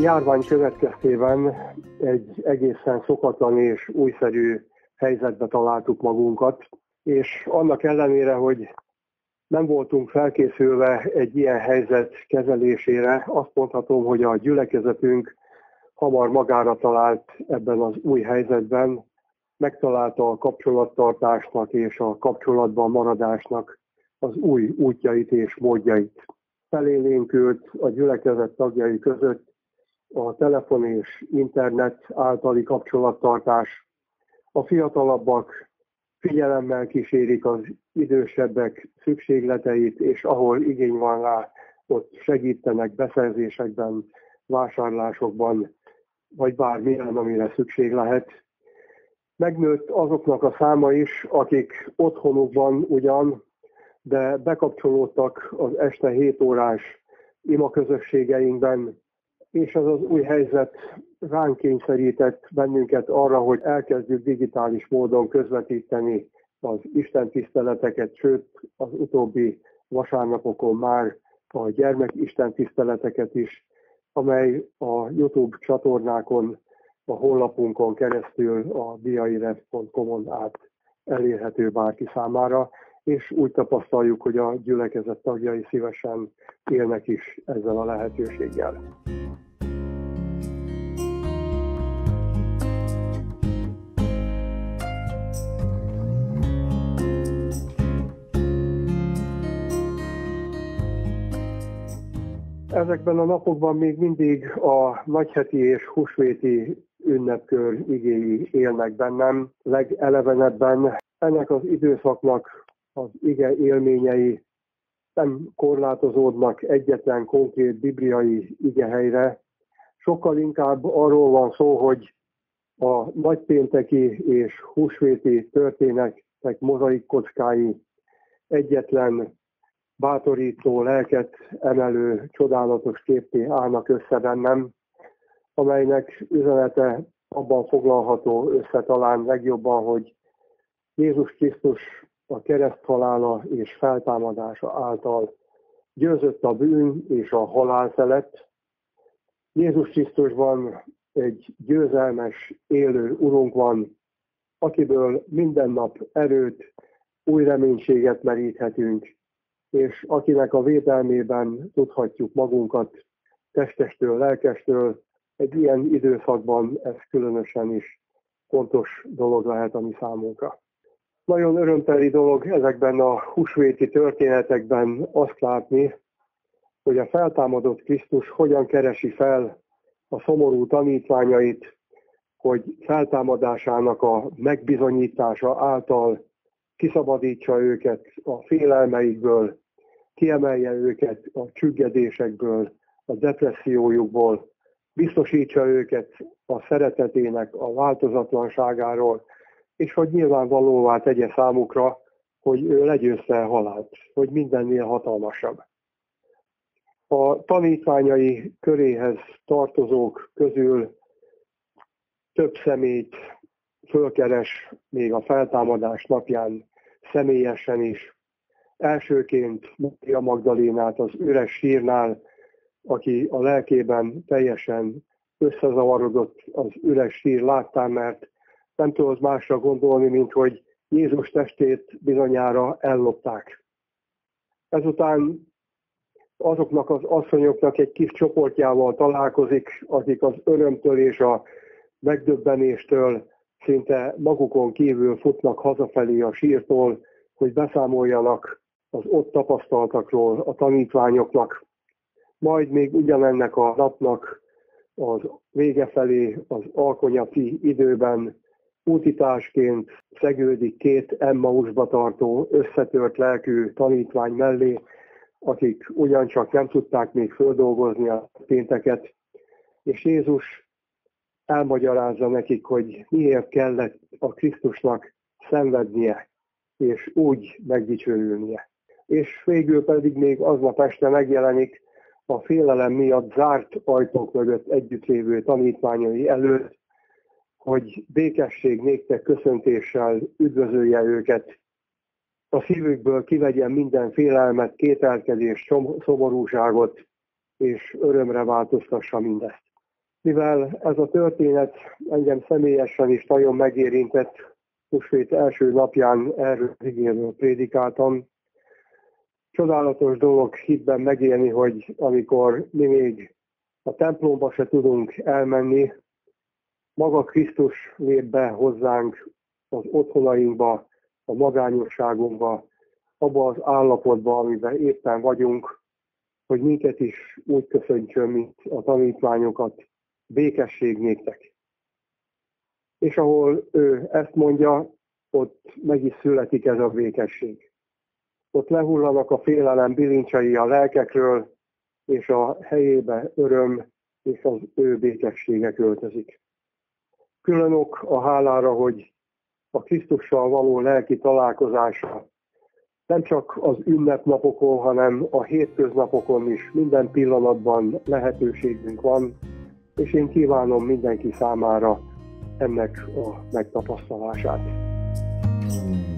járvány következtében egy egészen szokatlan és újszerű helyzetbe találtuk magunkat, és annak ellenére, hogy nem voltunk felkészülve egy ilyen helyzet kezelésére, azt mondhatom, hogy a gyülekezetünk hamar magára talált ebben az új helyzetben, megtalálta a kapcsolattartásnak és a kapcsolatban maradásnak az új útjait és módjait. Felélénkült a gyülekezet tagjai között a telefon és internet általi kapcsolattartás. A fiatalabbak figyelemmel kísérik az idősebbek szükségleteit, és ahol igény van rá, ott segítenek beszerzésekben, vásárlásokban, vagy bármilyen, amire szükség lehet. Megnőtt azoknak a száma is, akik otthonukban ugyan, de bekapcsolódtak az este 7 órás ima közösségeinkben, és ez az új helyzet ránk kényszerített bennünket arra, hogy elkezdjük digitális módon közvetíteni az Isten tiszteleteket, sőt az utóbbi vasárnapokon már a gyermek Isten tiszteleteket is, amely a YouTube csatornákon, a honlapunkon keresztül a biairev.com-on át elérhető bárki számára, és úgy tapasztaljuk, hogy a gyülekezet tagjai szívesen élnek is ezzel a lehetőséggel. Ezekben a napokban még mindig a nagyheti és húsvéti ünnepkör igéi élnek bennem legelevenebben. Ennek az időszaknak az ige élményei nem korlátozódnak egyetlen konkrét bibliai igehelyre, sokkal inkább arról van szó, hogy a nagypénteki és húsvéti történetek mozaik kockái egyetlen bátorító, lelket emelő, csodálatos képé állnak össze bennem, amelynek üzenete abban foglalható össze legjobban, hogy Jézus Krisztus a kereszthalála és feltámadása által győzött a bűn és a halál felett. Jézus Krisztusban egy győzelmes, élő urunk van, akiből minden nap erőt, új reménységet meríthetünk, és akinek a védelmében tudhatjuk magunkat testestől, lelkestől, egy ilyen időszakban ez különösen is fontos dolog lehet a mi számunkra. Nagyon örömteli dolog ezekben a húsvéti történetekben azt látni, hogy a feltámadott Krisztus hogyan keresi fel a szomorú tanítványait, hogy feltámadásának a megbizonyítása által kiszabadítsa őket a félelmeikből, kiemelje őket a csüggedésekből, a depressziójukból, biztosítsa őket a szeretetének a változatlanságáról, és hogy nyilvánvalóvá tegye számukra, hogy ő legyőzte a halált, hogy mindennél hatalmasabb. A tanítványai köréhez tartozók közül több szemét fölkeres még a feltámadás napján személyesen is. Elsőként Maria Magdalénát az üres sírnál, aki a lelkében teljesen összezavarodott az üres sír láttán, mert nem tudod másra gondolni, mint hogy Jézus testét bizonyára ellopták. Ezután azoknak az asszonyoknak egy kis csoportjával találkozik, akik az örömtől és a megdöbbenéstől szinte magukon kívül futnak hazafelé a sírtól, hogy beszámoljanak az ott tapasztaltakról a tanítványoknak. Majd még ugyanennek a napnak az vége felé az alkonyapi időben útitásként szegődik két Emmausba tartó összetört lelkű tanítvány mellé, akik ugyancsak nem tudták még földolgozni a pénteket, és Jézus elmagyarázza nekik, hogy miért kellett a Krisztusnak szenvednie, és úgy megdicsőülnie. És végül pedig még aznap este megjelenik a félelem miatt zárt ajtók mögött együttlévő tanítványai előtt, hogy békesség néktek köszöntéssel üdvözölje őket, a szívükből kivegyen minden félelmet, kételkedést, szomorúságot, és örömre változtassa mindezt. Mivel ez a történet engem személyesen is nagyon megérintett, húsvét első napján erről igényről prédikáltam, csodálatos dolog hitben megélni, hogy amikor mi még a templomba se tudunk elmenni, maga Krisztus lép be hozzánk az otthonainkba, a magányosságunkba, abba az állapotba, amiben éppen vagyunk, hogy minket is úgy köszöntsön, mint a tanítványokat, békesség néktek. És ahol ő ezt mondja, ott meg is születik ez a békesség. Ott lehullanak a félelem bilincsei a lelkekről, és a helyébe öröm és az ő békessége költözik. Külön ok a hálára, hogy a Krisztussal való lelki találkozása nem csak az ünnepnapokon, hanem a hétköznapokon is minden pillanatban lehetőségünk van, és én kívánom mindenki számára ennek a megtapasztalását. Mm.